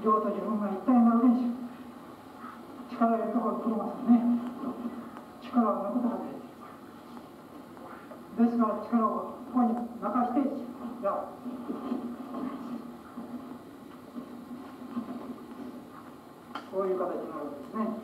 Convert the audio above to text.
と自分が一体になる練習力を入れるところ来ますね。力を抜くことがで。きるですから力をここに任してやこういう形になるんですね。